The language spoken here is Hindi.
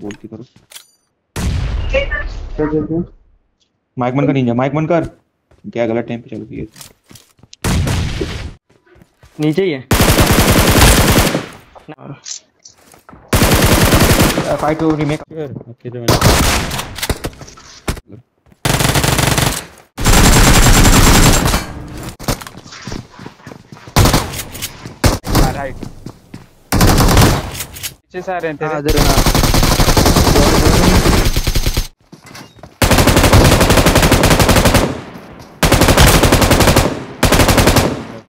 बोलती करो। चल चल चल। माइक बंद कर निंजा माइक बंद कर। क्या गलत टाइम पे चल गई है? नीचे ही है। फाइट टू रीमेक ओके तो राइट पीछे से आ रहे हैं तेरे। हाँ, इधर हाँ।